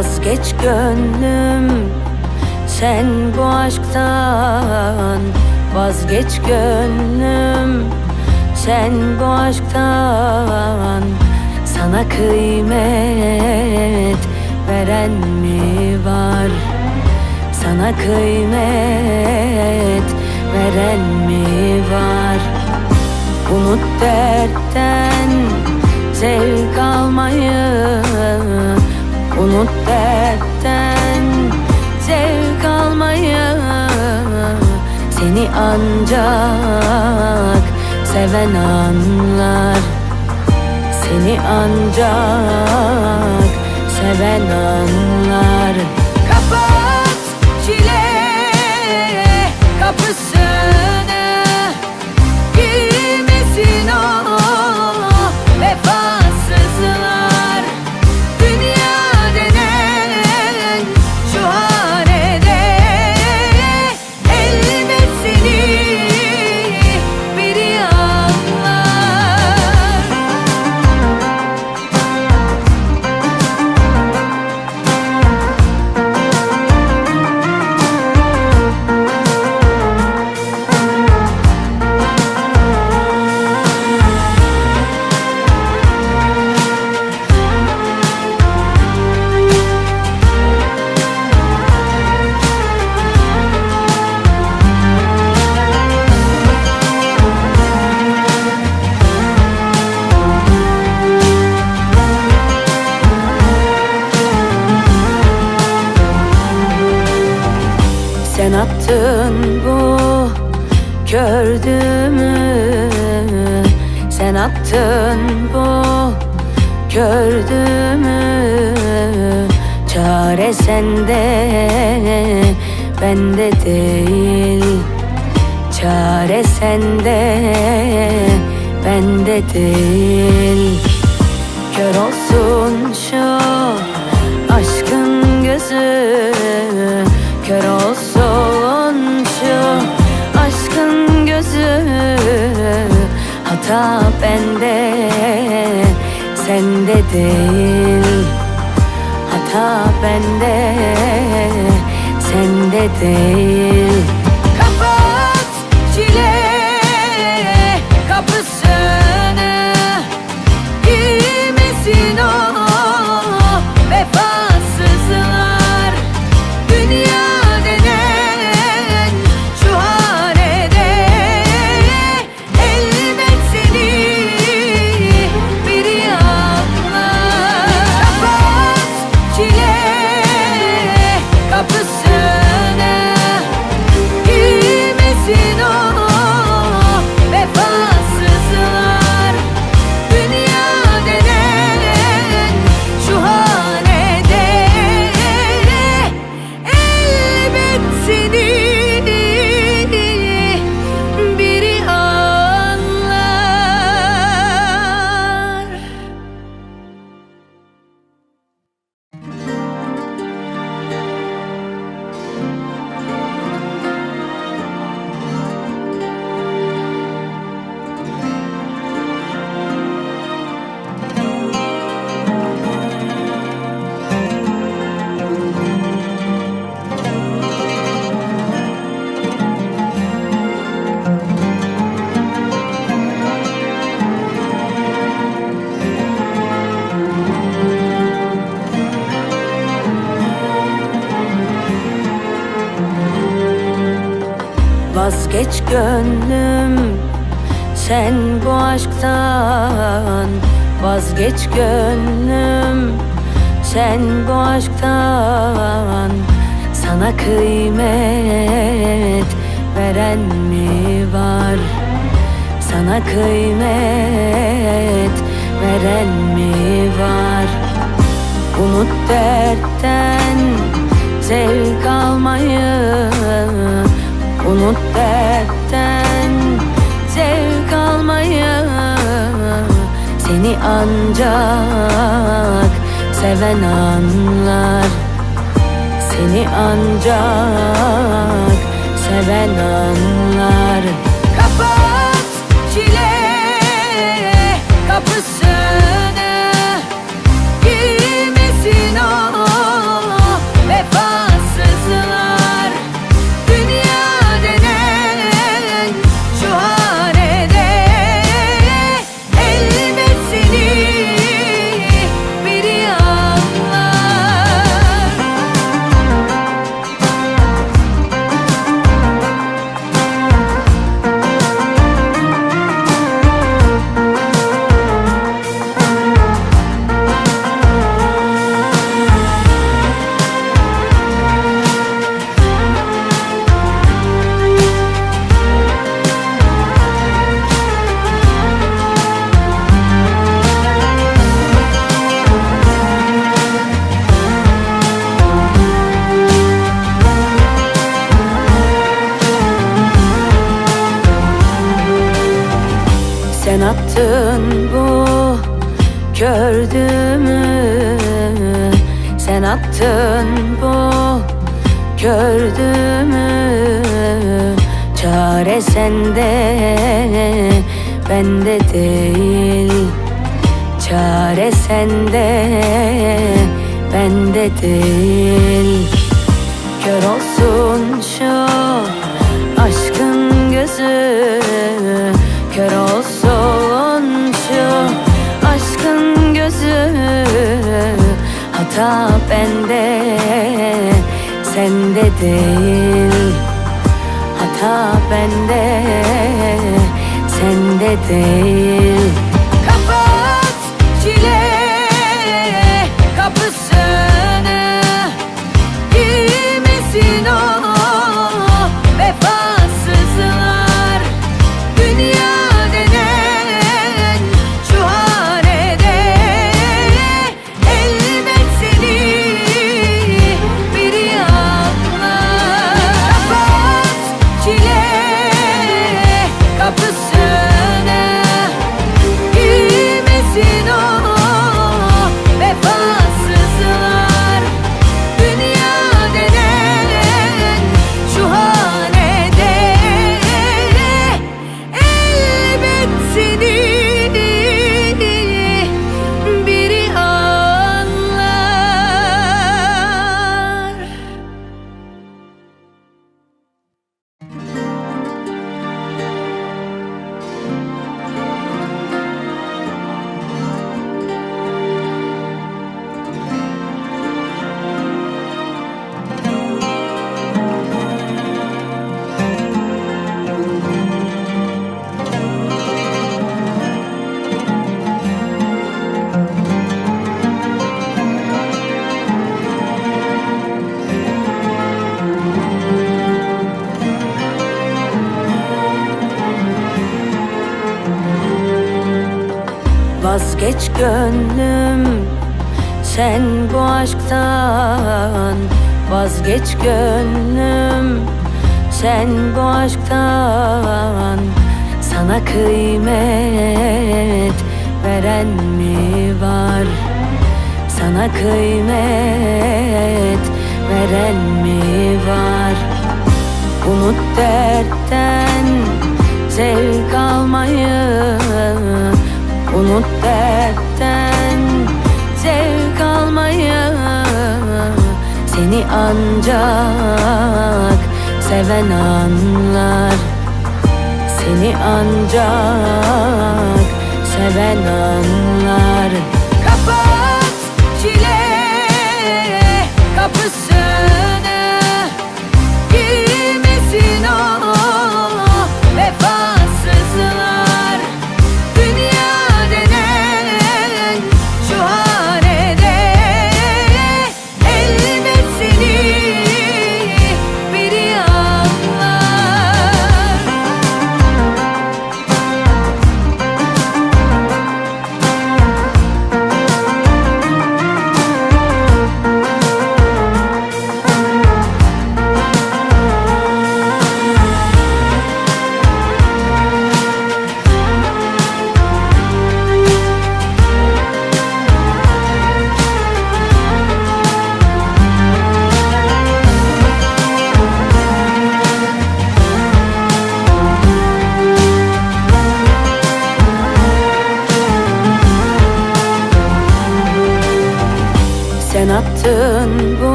Vazgeç gönlüm sen bu aşktan Vazgeç gönlüm sen bu aşktan Sana kıymet veren mi var? Sana kıymet veren mi var? Unut dertten Unut dertten zevk almayı Seni ancak seven anlar. Seni ancak seven anlar gördüğümü Çare sende bende değil. Çare sende bende değil. Kör olsun şu aşkın gözü Kör olsun şu aşkın gözü. Hata bende sende değil. Hata bende sende değil Vazgeç gönlüm sen bu aşktan Vazgeç gönlüm sen bu aşktan Sana kıymet veren mi var? Sana kıymet veren mi var? Unut dertten zevk almayı Unut dertten zevk almayı Seni ancak seven anlar. Seni ancak seven anlar gördüğümü Çare sende bende değil. Çare sende bende değil. Kör olsun şu aşkın gözü Kör olsun şu aşkın gözü Hata bende sende değil. Hata bende sende değil Vazgeç gönlüm sen bu aşktan Vazgeç gönlüm sen bu aşktan Sana kıymet veren mi var? Sana kıymet veren mi var? Unut dertten Unut dertten. Zevk almayı Seni ancak seven anlar. Seni ancak seven anlar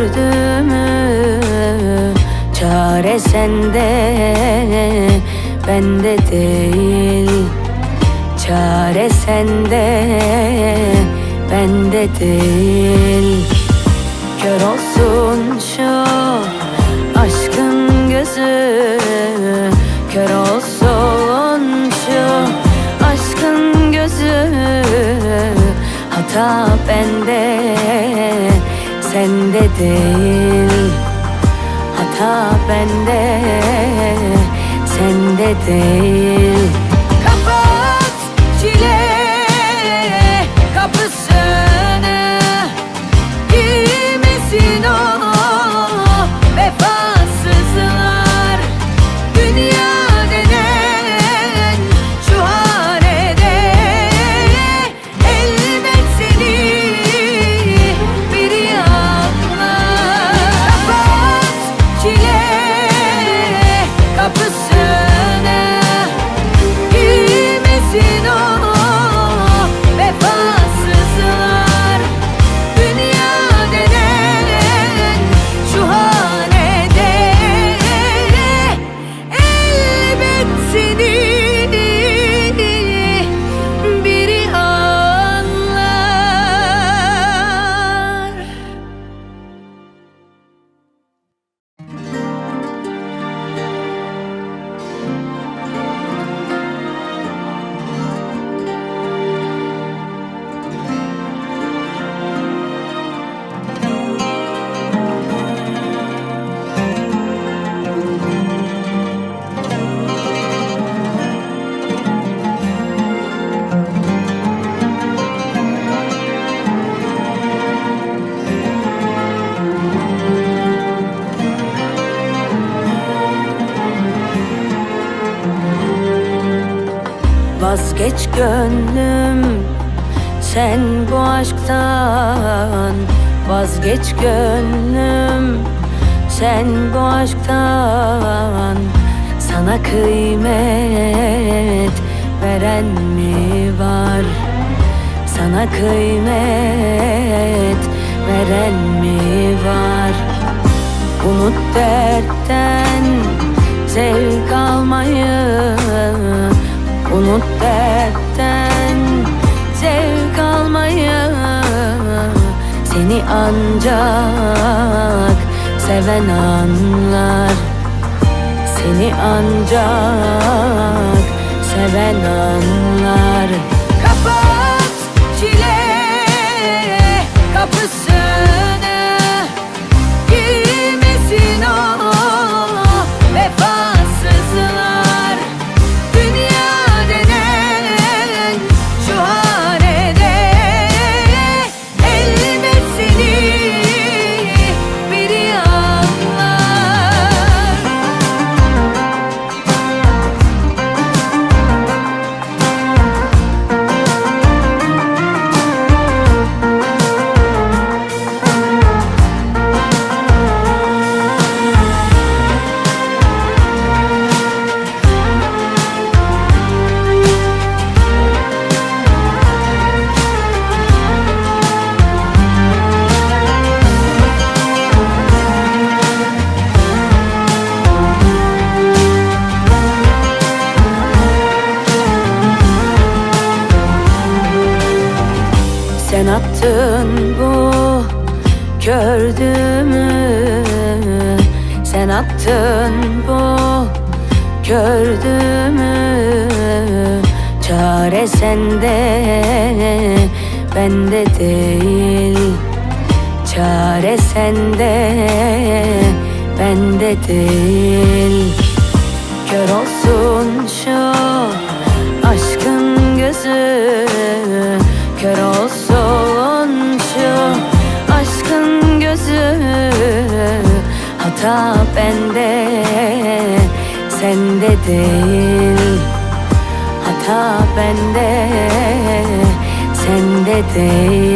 gördüğümü Çare sende bende değil. Çare sende bende değil. Kör olsun şu aşkın gözü Kör olsun şu aşkın gözü. Hata bende sende değil. Hata bende sende değil Vazgeç gönlüm sen bu aşktan Vazgeç gönlüm sen bu aşktan Sana kıymet veren mi var? Sana kıymet veren mi var? Unut dertten zevk almayı Unut dertten zevk almayı Seni ancak seven anlar. Seni ancak seven anlar kördümü Çare sende bende değil. Çare sende bende değil. Kör olsun şu aşkın gözü Kör olsun şu aşkın gözü. Hata bende sende değil. Hata bende sende değil